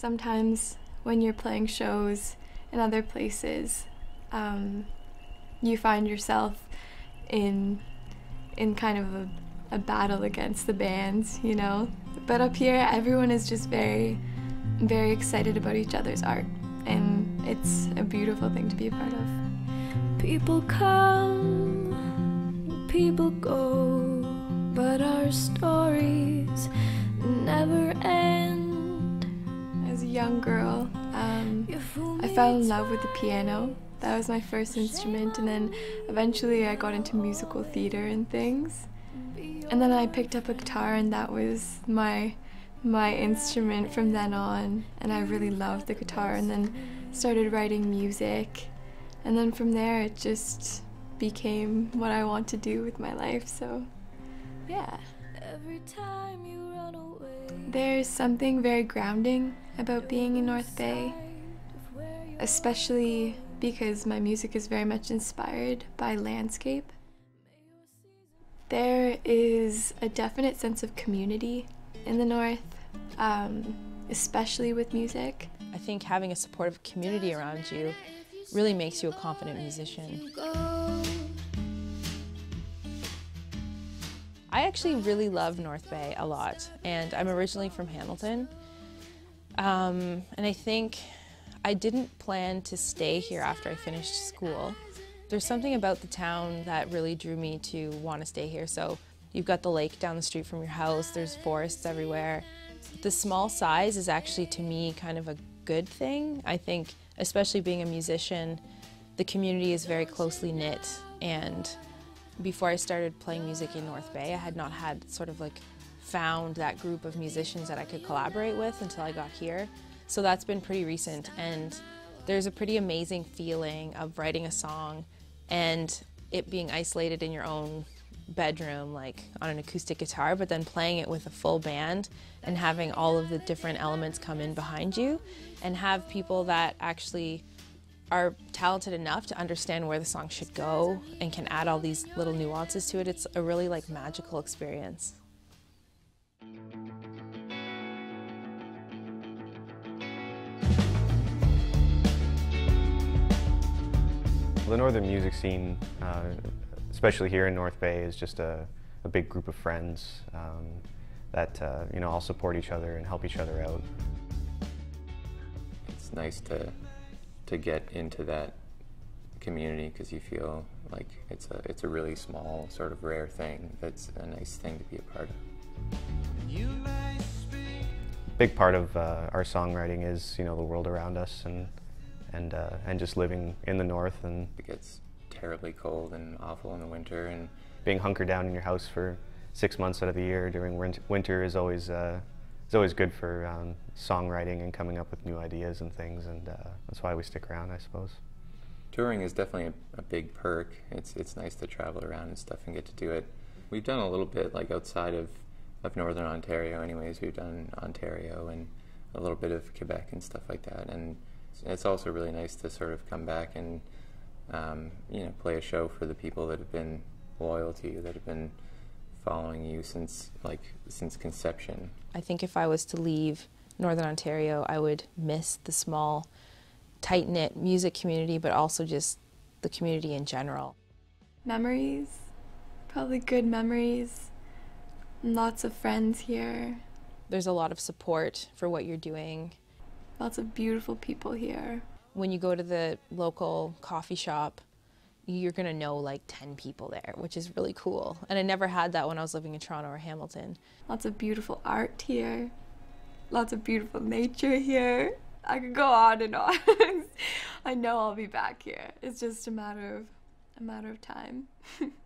Sometimes when you're playing shows in other places, um, you find yourself in in kind of a, a battle against the bands, you know. But up here, everyone is just very, very excited about each other's art, and it's a beautiful thing to be a part of. People come, people go, but our stories never end. Young girl, um, I fell in love with the piano. That was my first instrument, and then eventually I got into musical theater and things. And then I picked up a guitar, and that was my my instrument from then on. And I really loved the guitar, and then started writing music. And then from there, it just became what I want to do with my life. So, yeah. There's something very grounding about being in North Bay, especially because my music is very much inspired by landscape. There is a definite sense of community in the North, um, especially with music. I think having a supportive community around you really makes you a confident musician. I actually really love North Bay a lot, and I'm originally from Hamilton. Um, and I think I didn't plan to stay here after I finished school. There's something about the town that really drew me to want to stay here. So you've got the lake down the street from your house, there's forests everywhere. The small size is actually to me kind of a good thing. I think, especially being a musician, the community is very closely knit and before I started playing music in North Bay, I had not had sort of like found that group of musicians that I could collaborate with until I got here. So that's been pretty recent. And there's a pretty amazing feeling of writing a song and it being isolated in your own bedroom like on an acoustic guitar but then playing it with a full band and having all of the different elements come in behind you and have people that actually are talented enough to understand where the song should go and can add all these little nuances to it. It's a really like magical experience The northern music scene, uh, especially here in North Bay, is just a, a big group of friends um, that uh, you know all support each other and help each other out. It's nice to to get into that community because you feel like it's a it's a really small sort of rare thing that's a nice thing to be a part of. Big part of uh, our songwriting is you know the world around us and and uh, and just living in the north and it gets terribly cold and awful in the winter and being hunkered down in your house for six months out of the year during winter is always uh, is always good for um, songwriting and coming up with new ideas and things and uh, that's why we stick around I suppose. Touring is definitely a, a, big perk. It's it's nice to travel around and stuff and get to do it. We've done a little bit like outside of of northern Ontario anyways. We've done Ontario and a little bit of Quebec and stuff like that and it's also really nice to sort of come back and um, you know play a show for the people that have been loyal to you, that have been following you since like since conception. I think if I was to leave Northern Ontario, I would miss the small, tight knit music community, but also just the community in general. Memories, probably good memories. Lots of friends here. There's a lot of support for what you're doing. Lots of beautiful people here. When you go to the local coffee shop, you're gonna know like 10 people there, which is really cool. And I never had that when I was living in Toronto or Hamilton. Lots of beautiful art here. Lots of beautiful nature here. I could go on and on. I know I'll be back here. It's just a matter of a matter of time.